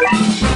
Bye.